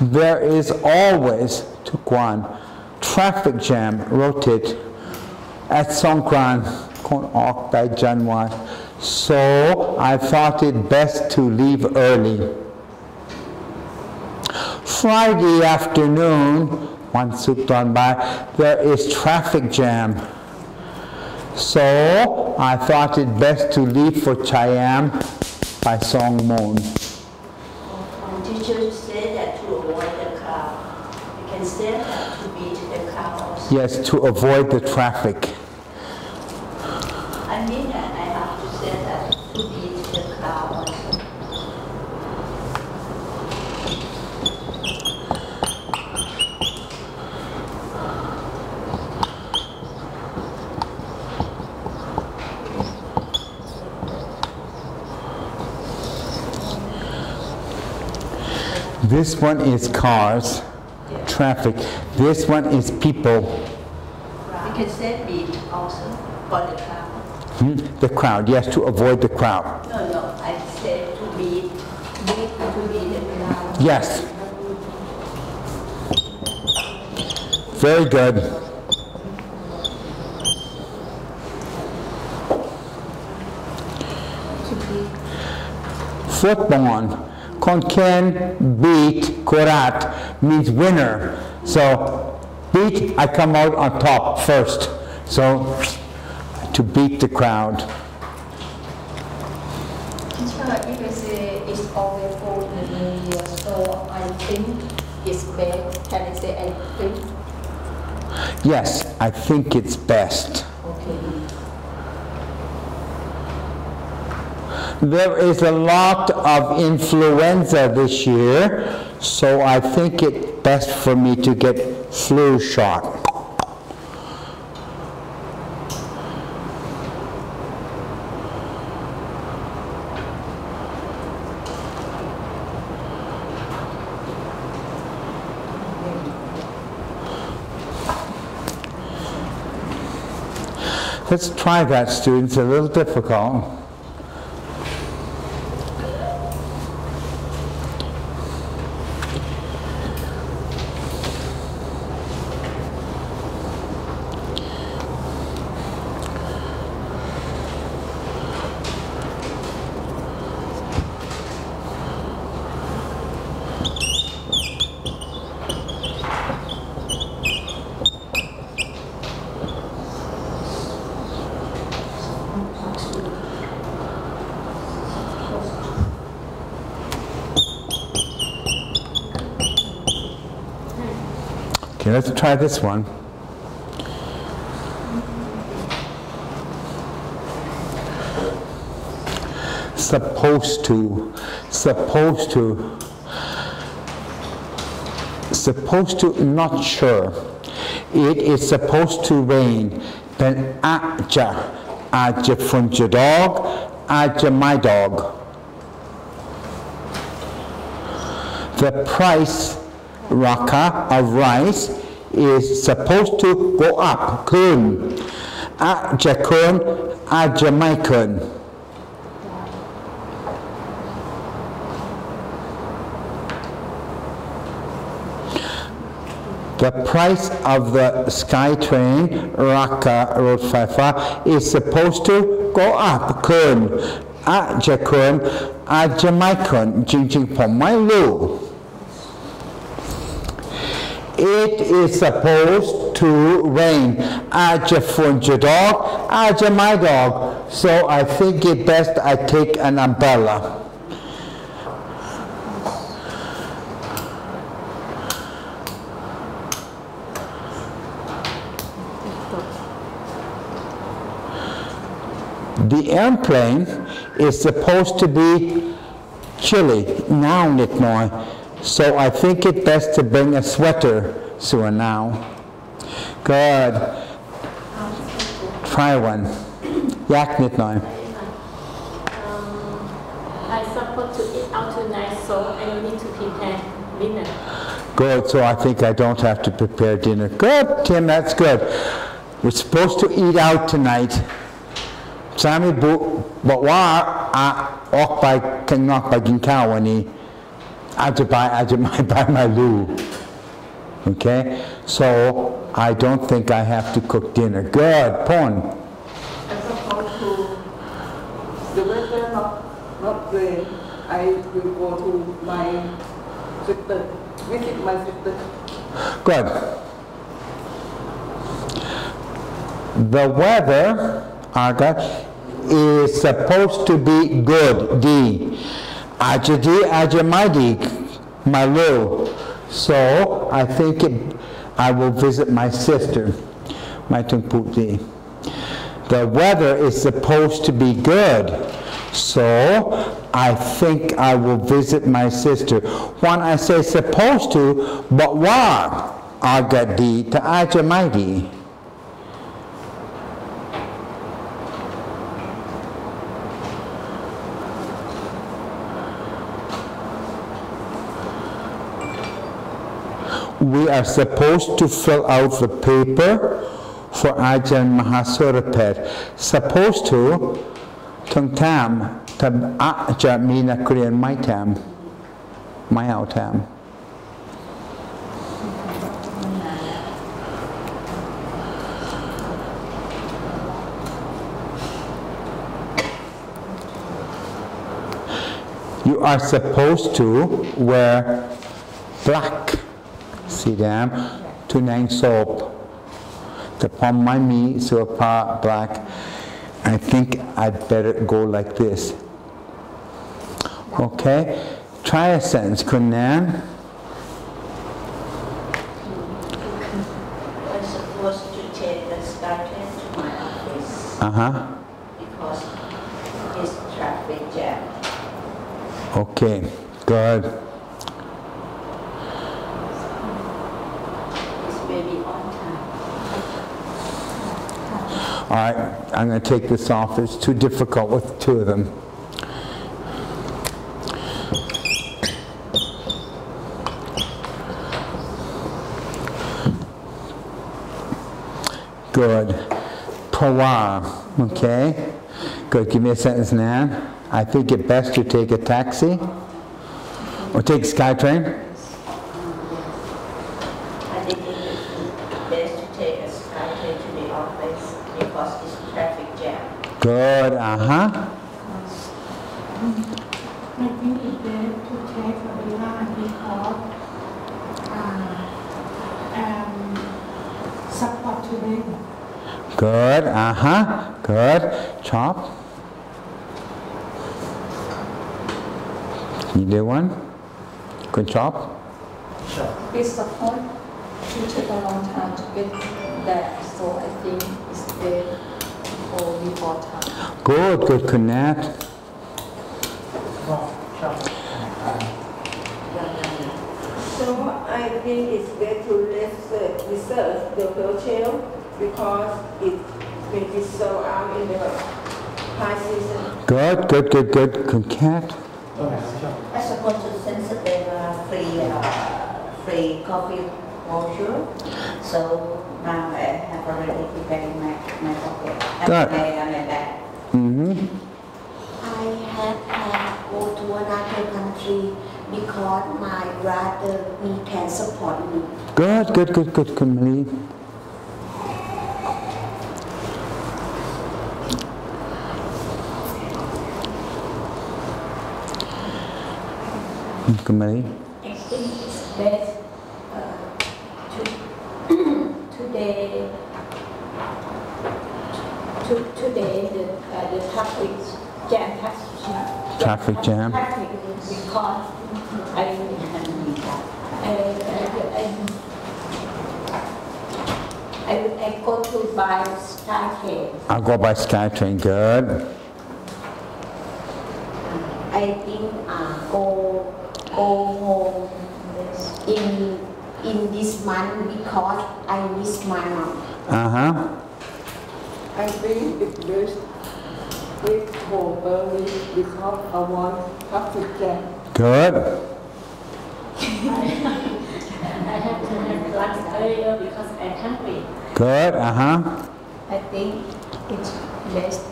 there is always Tukwan traffic jam rotated at Songkran kon by Janwan. So I thought it best to leave early. Friday afternoon, once done by, there is traffic jam. So I thought it best to leave for Chayam by Song Moon. Teacher said to avoid the crowd. You can say that to beat the crowd yes to avoid the traffic I mean that I have to say that to beat the crowd also. This one is cars, traffic. This one is people, You can say beat also for the crowd. Hmm? the crowd. Yes, to avoid the crowd. No, no, I said to beat to the crowd. Yes. Very good. Football. Khon Kaen beat Korat means winner. So beat, I come out on top first. So to beat the crowd. Teacher, if I say it's always for the new year, so I think it's best. Can I say I think? Yes, I think it's best. There is a lot of influenza this year, so I think it's best for me to get flu shot. Let's try that, students. A little difficult. Okay, let's try this one. Supposed to, supposed to, supposed to, not sure. It is supposed to rain. Then aja, aja from your dog, aja my dog. The price raka of rice is supposed to go up ขึ้นอาจจะขึ้นอาจจะไม่ขึ้น The price of the SkyTrain Raka Road ไฟฟ้า is supposed to go up ขึ้นอาจจะขึ้นอาจจะไม่ขึ้นจริงๆผมไม่รู้ it is supposed to rain. Aja for your dog, aja my dog. So I think it best I take an umbrella. The airplane is supposed to be chilly. Now, Nick Noy. So I think it best to bring a sweater, So now. Good. Try one. Yak nitnoy. Um, I supposed to eat out tonight, so I need to prepare dinner. Good, so I think I don't have to prepare dinner. Good, Tim, that's good. We're supposed to eat out tonight. Sami bu bawa at ok by kengok by ginkawa ni. I have to buy, I have to buy my loo. Okay? So I don't think I have to cook dinner. Good, porn. As opposed to the weather not, not there, I will go to my sister, visit my sister. Good. The weather, Arga, is supposed to be good, D. Ajadi, Ajamadi, little. So I think it, I will visit my sister, my Tungputi. The weather is supposed to be good. So I think I will visit my sister. When I say supposed to, but why? Agadi to Ajamaidi. we are supposed to fill out the paper for Ajahn Mahasurapet. Supposed to, tong tam, tab mina korean my tam, my out tam. You are supposed to wear black Siram Tunang Sop, the palm my me, Silpa black. I think I'd better go like this. Okay, try a sentence. Kunan. Uh-huh. Because it's traffic jam. Okay, good. All right, I'm going to take this off. It's too difficult with two of them. Good. Pawa. Okay. Good. Give me a sentence now. I think it best to take a taxi or take Skytrain. Jam. good uh-huh I think it's better to take a villa because uh, um, support to them. good uh-huh good chop you do one good chop It's support to take a long time to get there, so I think it's better for before time. good good connect So I think it's better to reserve, reserve the hotel because it may be sold out in the high season. good good good good connect I supposed to send them a free, uh, free coffee voucher. So now I have already prepared my, my pocket. I Good. my, uh, my bag. Mm-hmm I have had go to another country because my brother he can support me. good good good good good Marie. Good Marie. I think it's best uh, to today to today the uh, the traffic jam traffic jam. I I I I, I, I go to buy SkyTrain. I'll go by SkyTrain good I think uh, go go home in in this month because I miss my mom. uh-huh I think it's best if home early because I want traffic jam. good I have to have lunch earlier because I'm hungry. good uh-huh I think it's best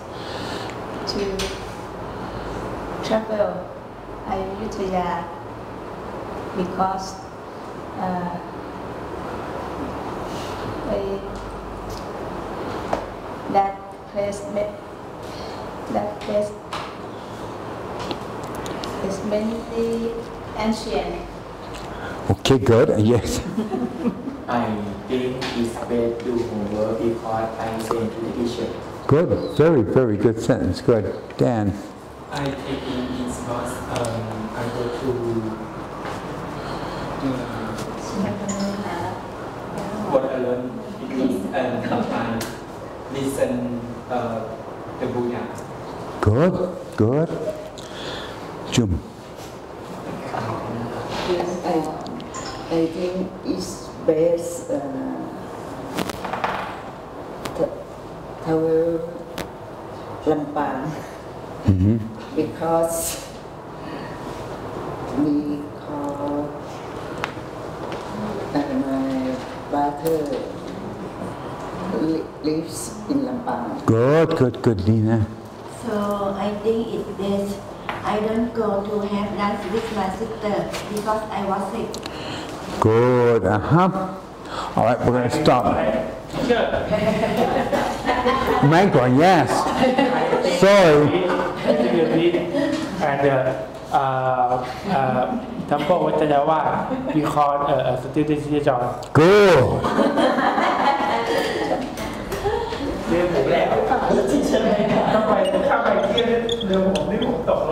to travel Ayutthaya because uh, that place met that place is mainly ancient. Okay, good. Yes. I think it's better to homework because I send to the teacher. Good. Very, very good sentence. Good. Dan. I take in its bus, um, I go to uh, what I learn English and I listen uh, the Buddha. Good. Good. Jum. Yes, I, I think it's best uh, to travel Lampang hmm because we call uh, my brother li- lives in Lampang. Good, good, good, Lina. So I think it's best I don't go to have lunch with my sister because I was sick. Good. Uh huh. All right, we're going to stop. Mango, yes. Sorry. and uh, uh, uh, Temple Vorachanyawas, we call uh, a student teacher. Good. รียนเดี๋วผมนี่ผมตกล